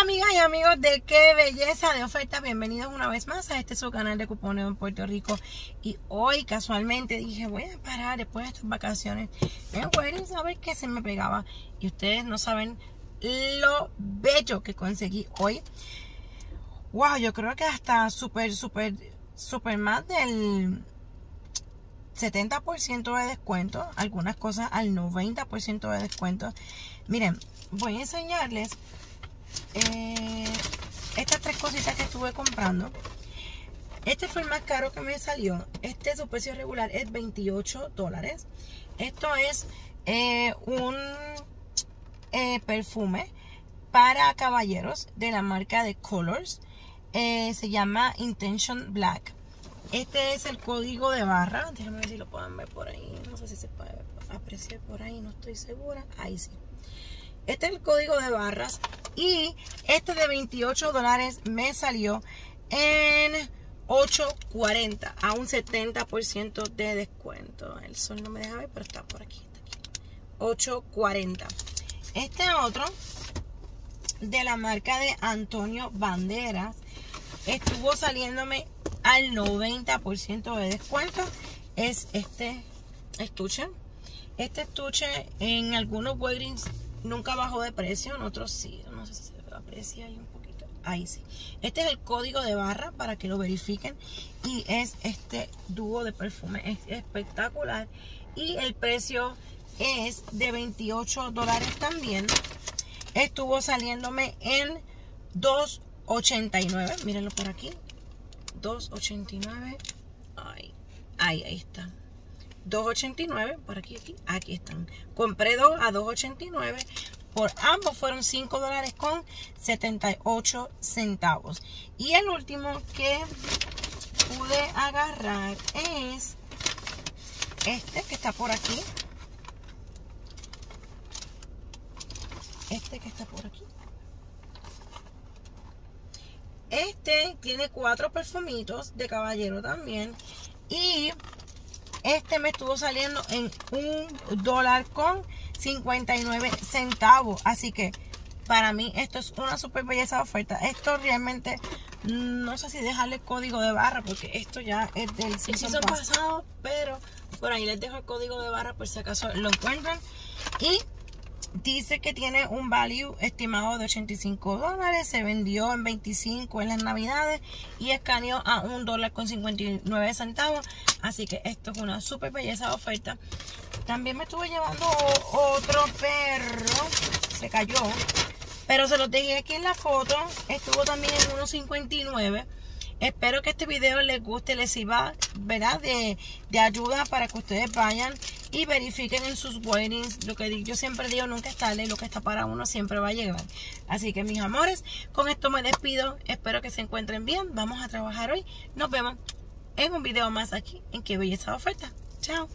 Amigas y amigos de qué belleza de oferta, bienvenidos una vez más a este su canal de cupones en Puerto Rico. Y hoy casualmente dije, voy a parar después de estas vacaciones en Weddings a ver qué se me pegaba. Y ustedes no saben lo bello que conseguí hoy. Wow, yo creo que hasta súper, súper, súper más del 70% de descuento. Algunas cosas al 90% de descuento. Miren, voy a enseñarles eh, estas tres cositas que estuve comprando. Este fue el más caro que me salió. Este su precio regular es 28 dólares. Esto es eh, un eh, perfume para caballeros de la marca de Colors. se llama Intention Black. Este es el código de barra. Déjame ver si lo pueden ver por ahí. No sé si se puede apreciar por ahí, no estoy segura. Ahí sí. Este es el código de barras. Y este de 28 dólares me salió en 8.40 a un 70% de descuento. El sol no me deja ver, pero está por aquí. 8.40. Este otro de la marca de Antonio Banderas estuvo saliéndome al 90% de descuento. Es este estuche. Este estuche en algunos weddings nunca bajó de precio, en otros sí. No sé si se aprecia ahí un poquito. Ahí sí. Este es el código de barra para que lo verifiquen. Y es este dúo de perfume. Es espectacular. Y el precio es de 28 dólares también. Estuvo saliéndome en 2.89. Mírenlo por aquí. 2.89. Ahí, ahí, ahí está. 2.89 por aquí, aquí, aquí están. Compré dos a 2.89. Por ambos fueron 5 dólares con 78 centavos. Y el último que pude agarrar es este que está por aquí. Este que está por aquí. Este tiene cuatro perfumitos de caballero también. Y este me estuvo saliendo en un dólar con 59 centavos. Así que para mí esto es una super belleza de oferta. Esto realmente no sé si dejarle código de barra porque esto ya es del season pasado. Pero por ahí les dejo el código de barra por si acaso lo encuentran. Y Dice que tiene un value estimado de 85 dólares. Se vendió en 25 en las navidades y escaneó a un dólar con 59 centavos. Así que esto es una super belleza de oferta. También me estuve llevando otro perro. Se cayó. Pero se los dejé aquí en la foto. Estuvo también en 1.59. Espero que este video les guste, les sirva, ¿verdad? De, de ayuda para que ustedes vayan y verifiquen en sus weddings. Lo que yo siempre digo, nunca es tarde, lo que está para uno siempre va a llegar. Así que mis amores, con esto me despido. Espero que se encuentren bien. Vamos a trabajar hoy. Nos vemos en un video más aquí en Qué Belleza Oferta. Chao.